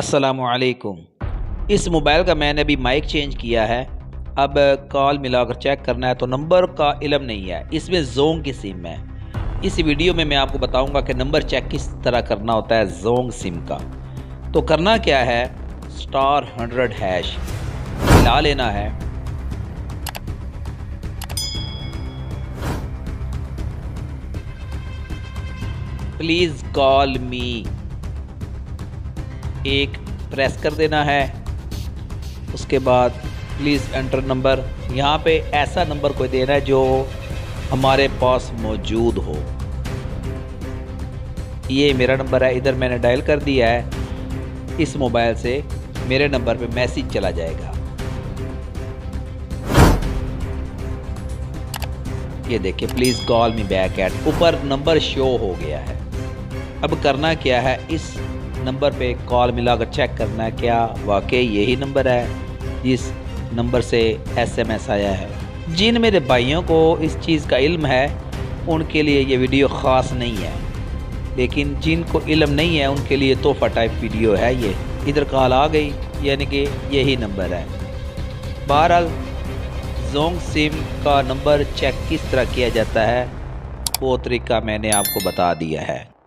असलकुम इस मोबाइल का मैंने अभी माइक चेंज किया है। अब कॉल मिलाकर चेक करना है तो नंबर का इलम नहीं है। इसमें जोंग की सिम है। इस वीडियो में मैं आपको बताऊँगा कि नंबर चेक किस तरह करना होता है जोंग सिम का। तो करना क्या है? स्टार हंड्रेड हैश मिला लेना है। प्लीज़ कॉल मी एक प्रेस कर देना है। उसके बाद प्लीज़ एंटर नंबर यहाँ पे ऐसा नंबर कोई देना है जो हमारे पास मौजूद हो। ये मेरा नंबर है, इधर मैंने डायल कर दिया है। इस मोबाइल से मेरे नंबर पे मैसेज चला जाएगा। ये देखिए please call me back at ऊपर नंबर शो हो गया है। अब करना क्या है, इस नंबर पे कॉल मिलाकर चेक करना है, क्या वाकई यही नंबर है? जिस नंबर से एसएमएस आया है। जिन मेरे भाइयों को इस चीज़ का इल्म है, उनके लिए ये वीडियो ख़ास नहीं है। लेकिन जिनको इल्म नहीं है, उनके लिए तोहफ़ा टाइप वीडियो है ये। इधर कॉल आ गई, यानी कि यही नंबर है। बहरहाल, जोंग सिम का नंबर चेक किस तरह किया जाता है, वो तरीका मैंने आपको बता दिया है।